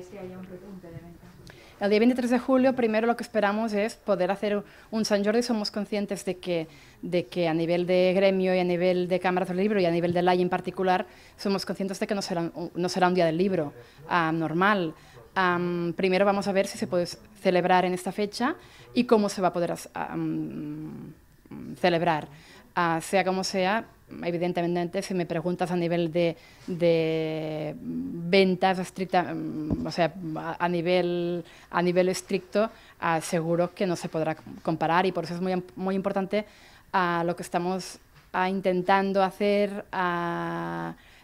esperáis que haya un repunte de ventas? El día 23 de julio, primero lo que esperamos es poder hacer un San Jordi. Somos conscientes de que, de que a nivel de gremio y a nivel de cámaras del libro y a nivel de LAI en particular, somos conscientes de que no será, no será un día del libro uh, normal. Um, primero vamos a ver si se puede celebrar en esta fecha y cómo se va a poder um, celebrar. Uh, sea como sea, evidentemente, si me preguntas a nivel de, de ventas estricta, mm, o sea, a nivel, a nivel estricto, seguro que no se podrá comparar y por eso es muy, muy importante uh, lo que estamos uh, intentando hacer,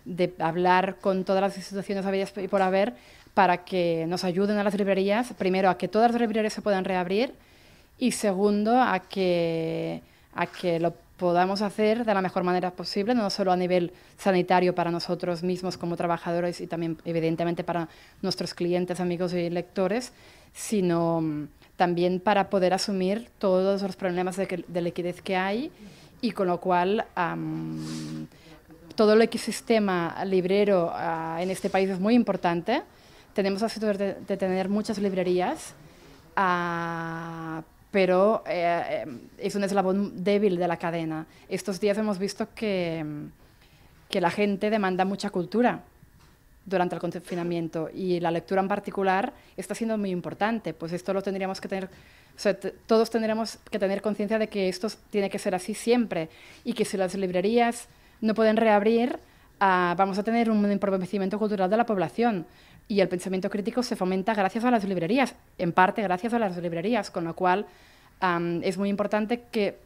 de hablar con todas las instituciones habidas y por haber para que nos ayuden a las librerías, primero a que todas las librerías se puedan reabrir y segundo a que, a que lo podamos hacer de la mejor manera posible, no solo a nivel sanitario para nosotros mismos como trabajadores y también evidentemente para nuestros clientes, amigos y lectores, sino mm, también para poder asumir todos los problemas de, de liquidez que hay y con lo cual um, todo el ecosistema librero uh, en este país es muy importante. Tenemos la suerte de, de tener muchas librerías, uh, pero eh, eh, es un eslabón débil de la cadena. Estos días hemos visto que, que la gente demanda mucha cultura durante el confinamiento y la lectura en particular está siendo muy importante. Pues esto lo tendríamos que tener, o sea, todos tendríamos que tener conciencia de que esto tiene que ser así siempre y que si las librerías no pueden reabrir, vamos a tener un empobrecimiento cultural de la población. Y el pensamiento crítico se fomenta gracias a las librerías, en parte gracias a las librerías, con lo cual es muy importante que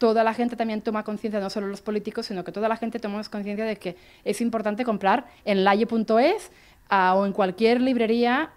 toda la gente también toma conciencia, no solo los políticos, sino que toda la gente toma conciencia de que es importante comprar en laye.es uh, o en cualquier librería